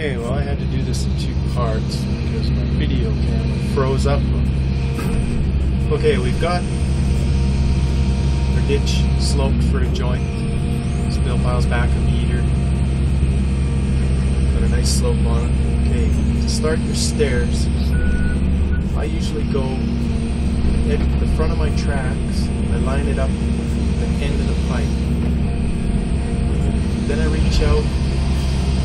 Okay, well I had to do this in two parts because my video camera froze up. Okay, we've got our ditch sloped for a joint. Spill piles back a meter. Got a nice slope on it. Okay, to start your stairs, I usually go at the front of my tracks. I line it up with the end of the pipe. Then I reach out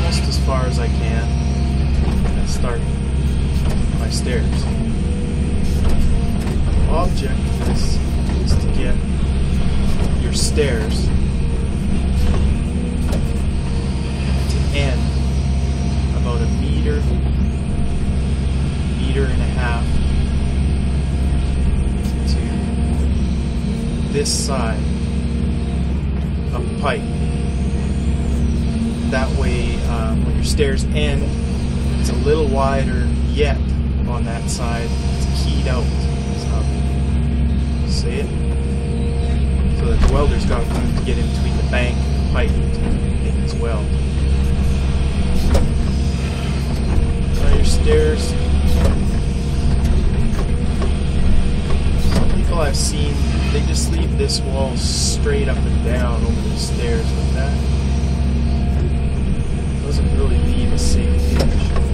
almost as far as I can and start my stairs. The this is to get your stairs to end about a meter, meter and a half to this side of the pipe. That way, um, when your stairs end, it's a little wider yet on that side. It's keyed out. So, see it? So that the welder's got room to get in between the bank and the pipe make his weld. Now your stairs. Some people I've seen, they just leave this wall straight up and down over the stairs, but that doesn't really leave a safe edge.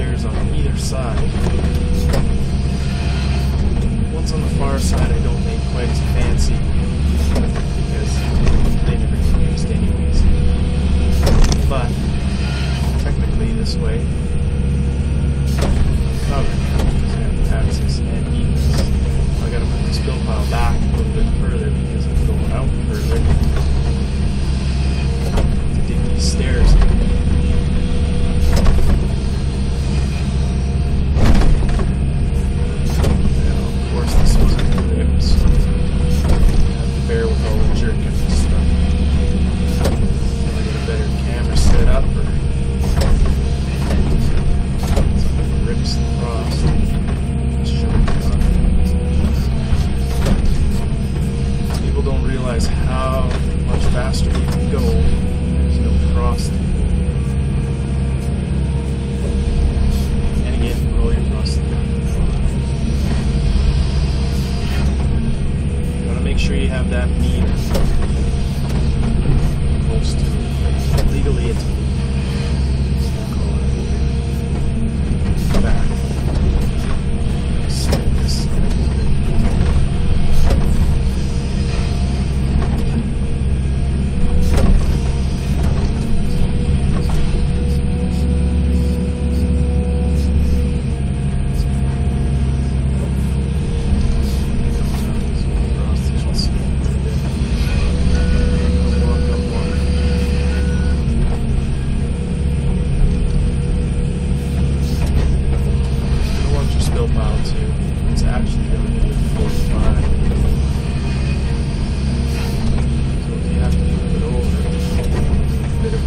Stairs on either side. Ones on the far side I don't make quite as fancy because they never get used anyways. But technically this way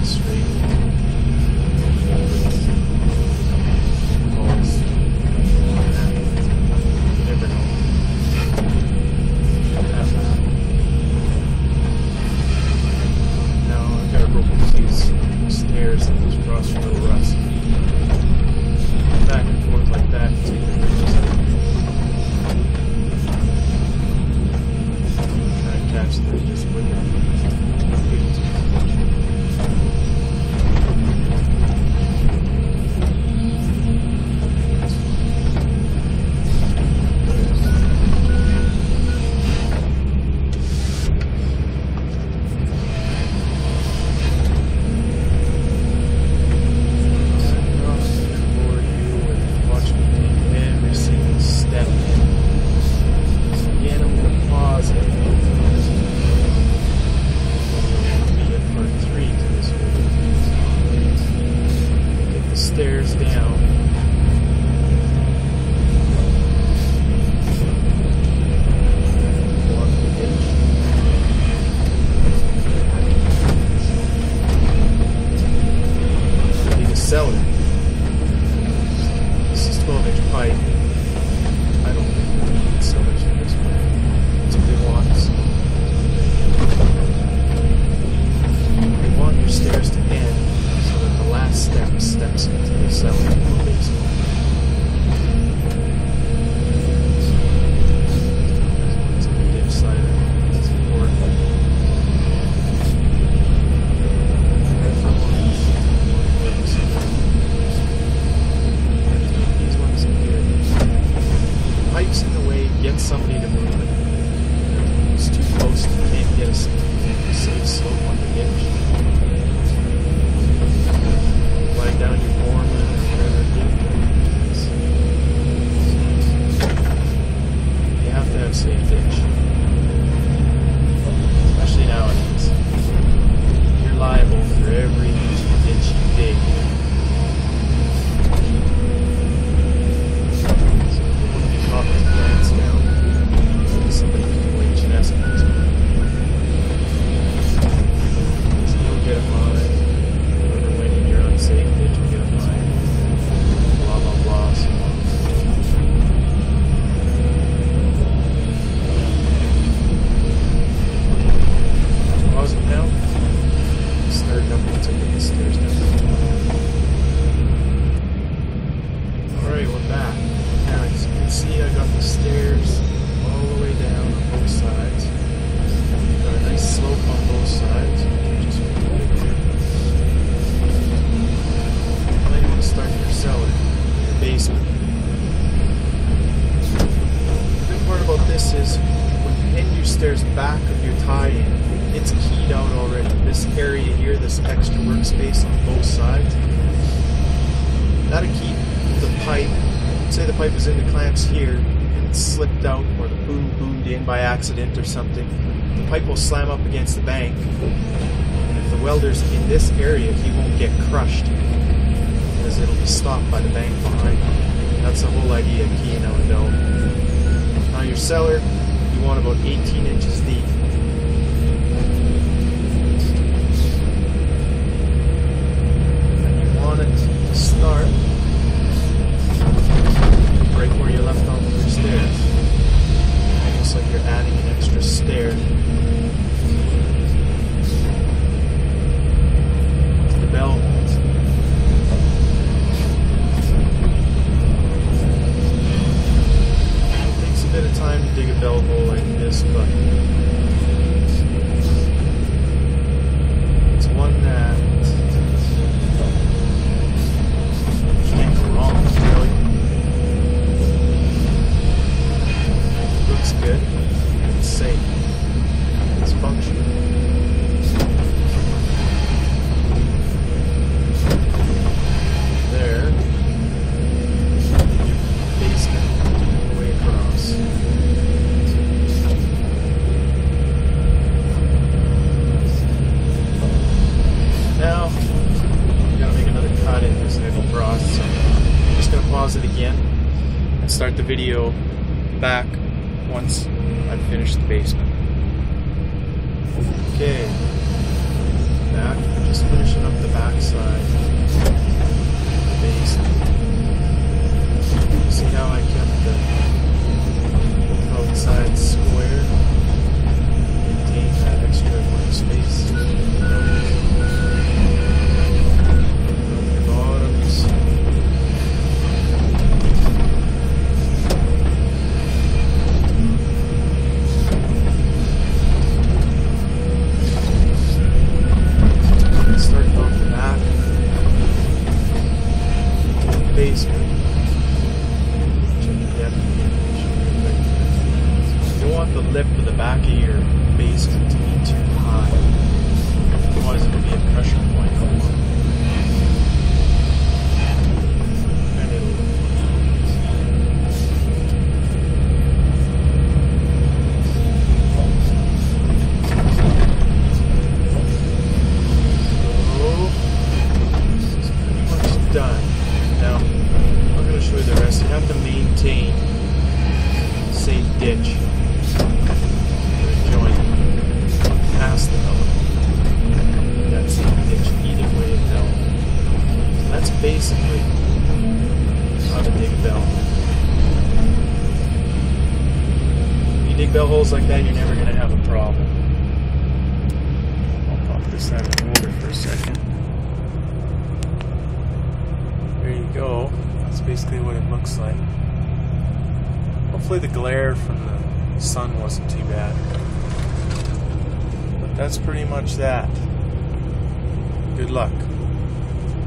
a this extra workspace on both sides, that'll keep the pipe. Say the pipe is in the clamps here and it slipped out, or the boom boomed in by accident or something. The pipe will slam up against the bank, and if the welder's in this area, he won't get crushed because it'll be stopped by the bank behind. That's the whole idea of keying out a belt. Now your cellar, you want about 18 inches deep. Pause it again and start the video back once I've finished the basement. Okay, back, just finishing up the back side, the basement. Ditch for past the element. That safe ditch either way of. So that's basically how to dig a bell. If you dig bell holes like that, you're never going to have a problem. I'll pop this out of the motor for a second. There you go. That's basically what it looks like. Hopefully the glare from the sun wasn't too bad. But that's pretty much that. Good luck.